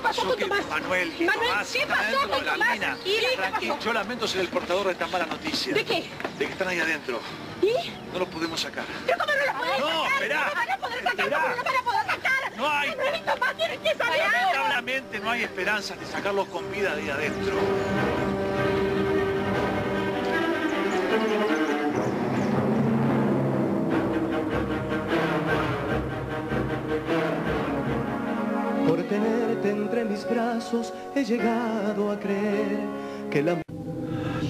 pasó, que Tomás? Manuel Manuel, Tomás ¿qué pasó con la Tomás? mina. ¿Y qué pasó? yo lamento ser el portador de esta mala noticia. ¿De qué? De que están ahí adentro. ¿Y? No los podemos sacar. ¿Pero cómo no lo pueden No, sacar? esperá. No van a poder sacar, Esperá. ¿cómo no van a poder sacar? No hay. Manuel y Tomás tienen que salir. Lamentablemente no hay esperanzas de sacarlos con vida de ahí adentro. Tenerte entre mis brazos he llegado a creer que la...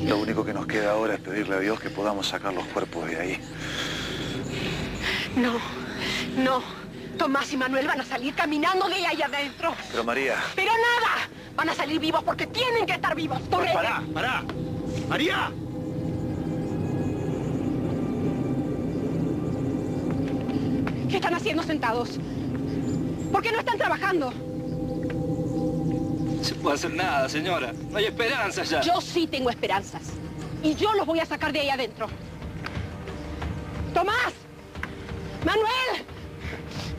Lo único que nos queda ahora es pedirle a Dios que podamos sacar los cuerpos de ahí. No, no. Tomás y Manuel van a salir caminando de ahí adentro. Pero María, Pero nada, van a salir vivos porque tienen que estar vivos. Torrete. pará, pará. María. ¿Qué están haciendo sentados? ¿Por qué no están trabajando? No se puede hacer nada, señora. No hay esperanza ya. Yo sí tengo esperanzas. Y yo los voy a sacar de ahí adentro. ¡Tomás! ¡Manuel!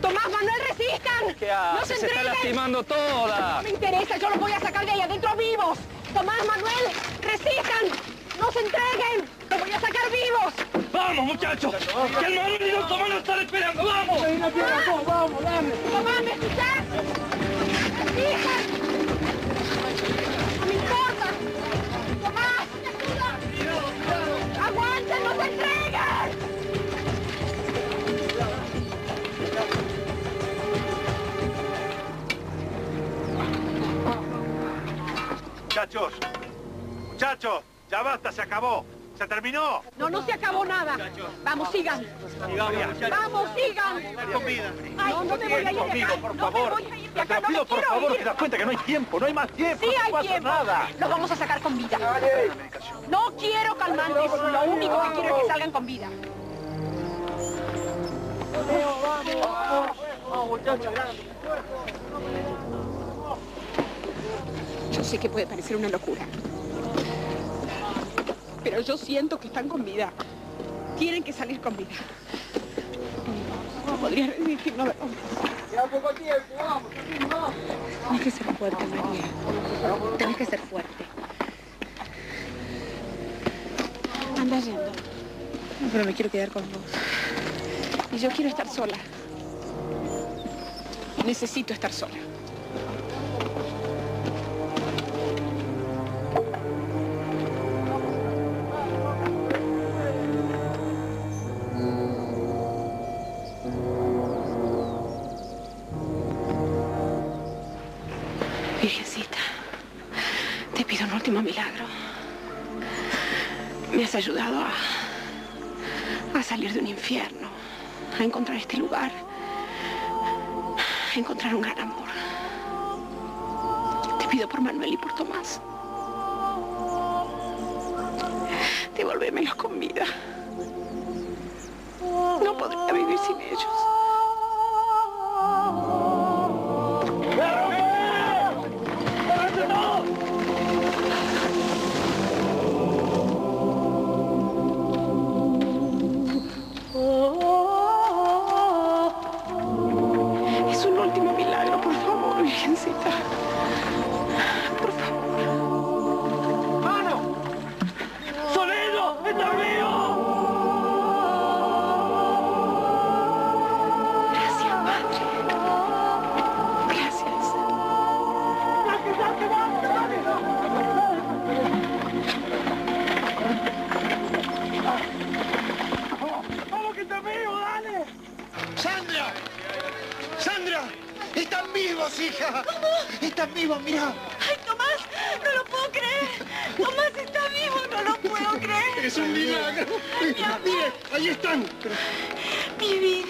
¡Tomás, Manuel, resistan! ¿Qué ¡No hace? se Se está entreguen! lastimando toda. No me interesa, yo los voy a sacar de ahí adentro vivos. Tomás, Manuel, resistan. No se entreguen. Los voy a sacar vivos. ¡Vamos, muchachos! ¡Que el Manuel y los Tomás nos están esperando! ¡Vamos! Tomás, ¿me escuchás? Muchachos, ya basta, se acabó. Se terminó. No, no se acabó nada. Vamos, sigan. Vamos, sigan. Ay, no me voy a ir Conmigo, por No favor. Te lo No me pido, por favor, te das cuenta que no hay tiempo, no hay más tiempo. Sí no hay tiempo. nada. Los vamos a sacar con vida. No quiero calmantes. Lo único que quiero es que salgan con vida. Yo sé que puede parecer una locura. Pero yo siento que están con vida. Tienen que salir con vida. No podría resistir, no verlo. Tienes que ser fuerte, María. Tienes que ser fuerte. Anda yendo. Pero me quiero quedar con vos. Y yo quiero estar sola. Necesito estar sola. Virgencita, te pido un último milagro. Me has ayudado a, a salir de un infierno, a encontrar este lugar, a encontrar un gran amor. Te pido por Manuel y por Tomás. Devuélvemelos con vida. Favor, ¡Están vivos, hija! ¡Están vivos, mira! ¡Ay, Tomás! ¡No lo puedo creer! ¡Tomás está vivo! ¡No lo puedo creer! ¡Es un milagro! ¡Mire! ¡Ahí están! ¡Mi